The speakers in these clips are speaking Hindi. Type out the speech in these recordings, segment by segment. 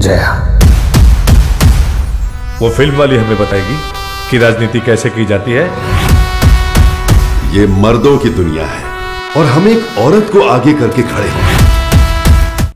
जया। वो फ़िल्म वाली हमें बताएगी कि राजनीति कैसे की जाती है। ये मर्दों की दुनिया है और हम एक औरत को आगे करके खड़े हैं।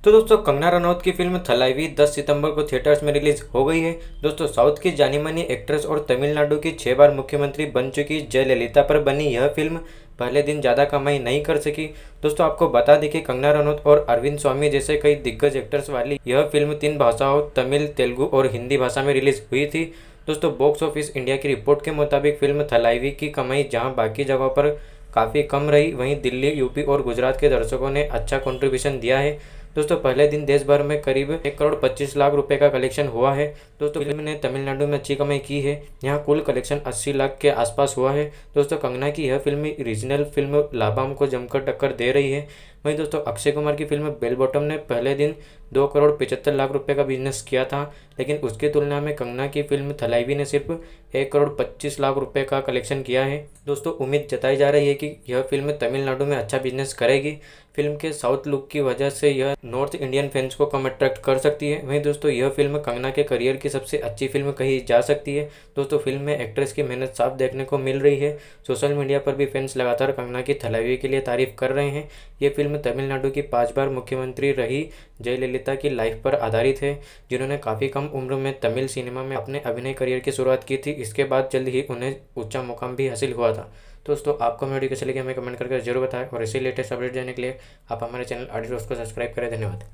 तो दोस्तों कंगना रनौत की फ़िल्म थलाईवी 10 सितंबर को थिएटर्स में रिलीज़ हो गई है। दोस्तों साउथ की जानी मानी एक्ट्रेस और तमिलनाडु की छह बार मुख्यमंत्री बन चुकी जयललिता पर बनी यह फ़िल्म पहले दिन ज़्यादा कमाई नहीं कर सकी। दोस्तों, आपको बता दें कि कंगना रनौत और अरविंद स्वामी जैसे कई दिग्गज एक्टर्स वाली यह फ़िल्म तीन भाषाओं, तमिल, तेलुगु और हिंदी भाषा में रिलीज़ हुई थी। दोस्तों बॉक्स ऑफ़िस इंडिया की रिपोर्ट के मुताबिक फ़िल्म थलाईवी की कमाई जहाँ बाकी जगहों पर काफ़ी कम रही, वहीं दिल्ली, यूपी और गुजरात के दर्शकों ने अच्छा कॉन्ट्रीब्यूशन दिया है। दोस्तों, पहले दिन देश भर में करीब एक करोड़ पच्चीस लाख रुपए का कलेक्शन हुआ है। दोस्तों, फ़िल्म ने तमिलनाडु में अच्छी कमाई की है। यहाँ कुल कलेक्शन अस्सी लाख के आसपास हुआ है। दोस्तों, कंगना की यह फ़िल्म रीजनल फ़िल्म लाभाम को जमकर टक्कर दे रही है। वहीं दोस्तों, अक्षय कुमार की फ़िल्म बेल बॉटम ने पहले दिन दो करोड़ पिचहत्तर लाख रुपए का बिज़नेस किया था, लेकिन उसकी तुलना में कंगना की फ़िल्म थलाईवी ने सिर्फ़ एक करोड़ पच्चीस लाख रुपए का कलेक्शन किया है। दोस्तों, उम्मीद जताई जा रही है कि यह फ़िल्म तमिलनाडु में अच्छा बिज़नेस करेगी। फ़िल्म के साउथ लुक की वजह से यह नॉर्थ इंडियन फैंस को कम अट्रैक्ट कर सकती है। वहीं दोस्तों, यह फ़िल्म कंगना के करियर की सबसे अच्छी फ़िल्म कही जा सकती है। दोस्तों, फ़िल्म में एक्ट्रेस की मेहनत साफ़ देखने को मिल रही है। सोशल मीडिया पर भी फैंस लगातार कंगना की थलाईवी के लिए तारीफ़ कर रहे हैं। ये फ़िल्म तमिलनाडु की पाँच बार मुख्यमंत्री रही, जयललिता की लाइफ पर आधारित है, जिन्होंने काफ़ी कम उम्र में तमिल सिनेमा में अपने अभिनय करियर की शुरुआत की थी। इसके बाद जल्द ही उन्हें ऊँचा मुकाम भी हासिल हुआ था। दोस्तों, आपको मेरी कैसे लगी हमें कमेंट करके ज़रूर बताएँ। और इसी लेटेस्ट अपडेट देने के लिए आप हमारे चैनल आडियोस को सब्सक्राइब करें। धन्यवाद।